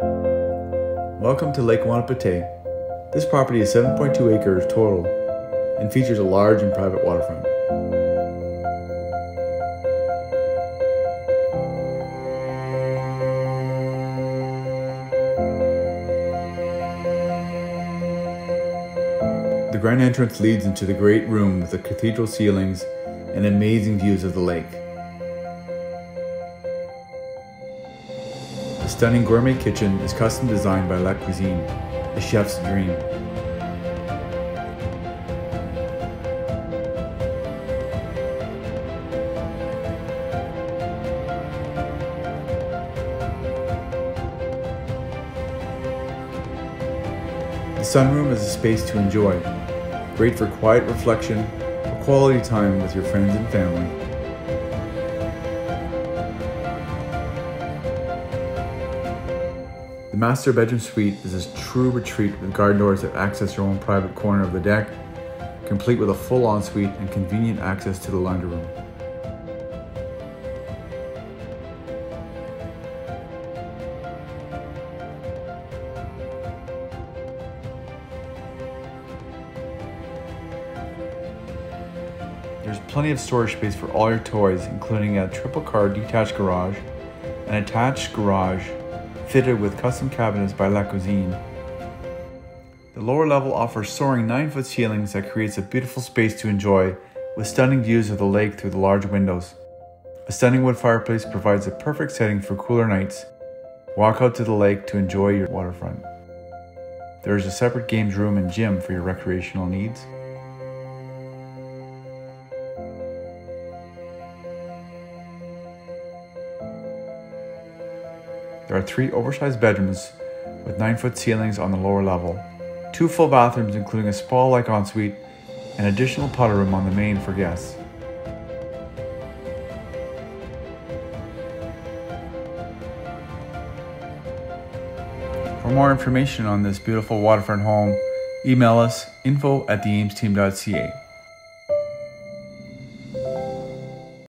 Welcome to Lake Wanapitei. This property is 7.2 acres total and features a large and private waterfront. The grand entrance leads into the great room with the cathedral ceilings and amazing views of the lake. The stunning gourmet kitchen is custom designed by La Cuisine, a chef's dream. The sunroom is a space to enjoy, great for quiet reflection or quality time with your friends and family. The master bedroom suite is a true retreat with garden doors that access your own private corner of the deck, complete with a full ensuite and convenient access to the laundry room. There's plenty of storage space for all your toys, including a triple car detached garage, an attached garage fitted with custom cabinets by La Cuisine. The lower level offers soaring 9 foot ceilings that creates a beautiful space to enjoy with stunning views of the lake through the large windows. A stunning wood fireplace provides a perfect setting for cooler nights. Walk out to the lake to enjoy your waterfront. There is a separate games room and gym for your recreational needs. There are three oversized bedrooms with 9 foot ceilings on the lower level, two full bathrooms, including a spa like ensuite, and additional powder room on the main for guests. For more information on this beautiful waterfront home, email us info at theamesteam.ca.